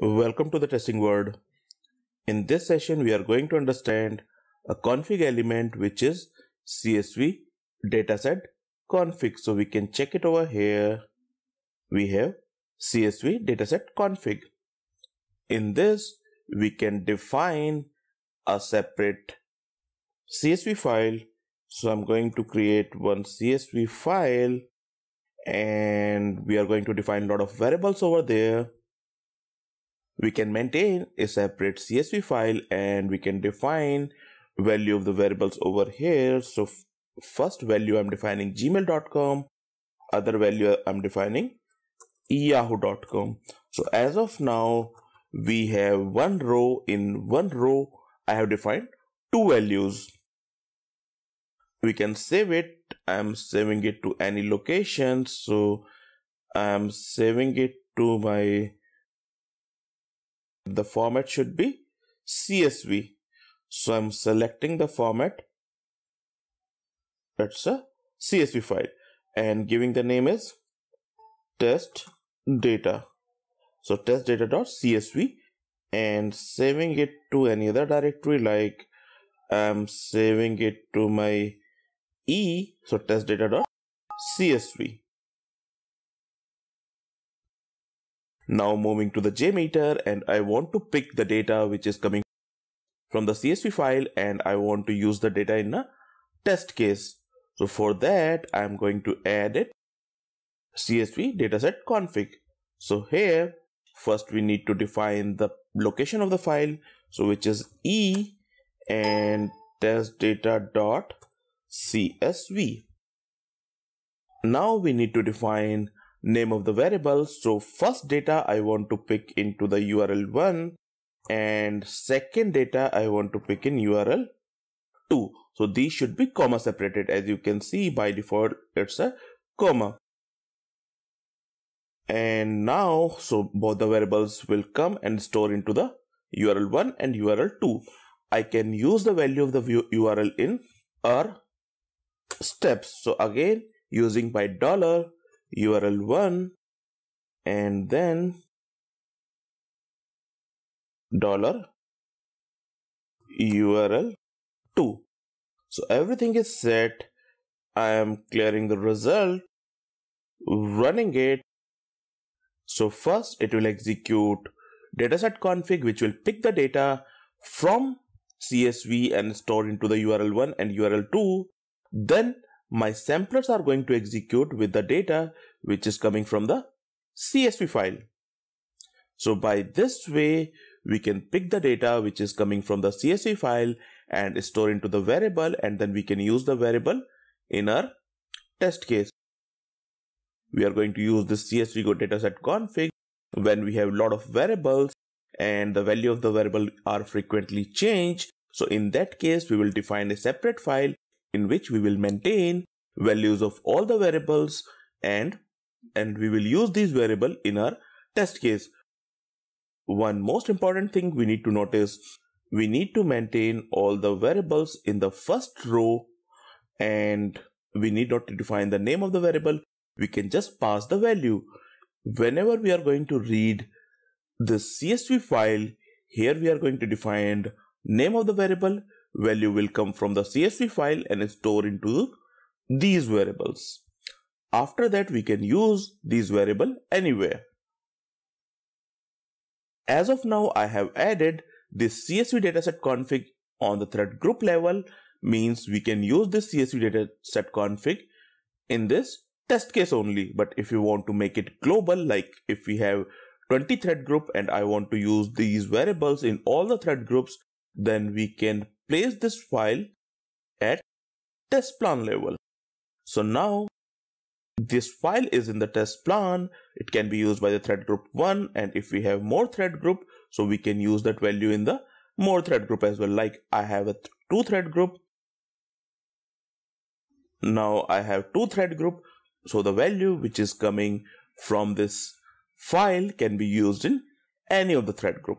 Welcome to the testing world. In this session, we are going to understand a config element which is CSV dataset config. So we can check it over here. We have CSV dataset config. In this, we can define a separate CSV file. So I'm going to create one CSV file and we are going to define a lot of variables over there we can maintain a separate CSV file and we can define value of the variables over here. So first value I'm defining gmail.com, other value I'm defining yahoo.com. So as of now, we have one row in one row. I have defined two values. We can save it. I'm saving it to any location. So I'm saving it to my the format should be CSV. So I'm selecting the format. It's a CSV file and giving the name is test data. So test data.csv and saving it to any other directory like I'm saving it to my E. So test data.csv. Now moving to the JMeter and I want to pick the data which is coming from the CSV file and I want to use the data in a test case. So for that, I'm going to add it CSV dataset config. So here, first we need to define the location of the file. So which is E and test data dot CSV. Now we need to define name of the variable. So first data I want to pick into the URL 1 and second data I want to pick in URL 2. So these should be comma separated as you can see by default it's a comma. And now so both the variables will come and store into the URL 1 and URL 2. I can use the value of the URL in our steps. So again using by dollar url1 and then dollar url2 so everything is set. I am clearing the result running it. So first it will execute dataset config which will pick the data from csv and store into the url1 and url2 then my samplers are going to execute with the data which is coming from the CSV file. So by this way, we can pick the data which is coming from the CSV file and store into the variable and then we can use the variable in our test case. We are going to use this CSV go dataset config when we have a lot of variables and the value of the variable are frequently changed. So in that case, we will define a separate file in which we will maintain values of all the variables and and we will use these variable in our test case. One most important thing we need to notice, we need to maintain all the variables in the first row and we need not to define the name of the variable. We can just pass the value. Whenever we are going to read the CSV file, here we are going to define name of the variable value will come from the CSV file and store into these variables. After that, we can use these variable anywhere. As of now, I have added this CSV dataset config on the thread group level means we can use this CSV dataset config in this test case only. But if you want to make it global, like if we have 20 thread group and I want to use these variables in all the thread groups, then we can place this file at test plan level. So now this file is in the test plan. It can be used by the thread group 1 and if we have more thread group, so we can use that value in the more thread group as well. Like I have a th two thread group. Now I have two thread group. So the value which is coming from this file can be used in any of the thread group.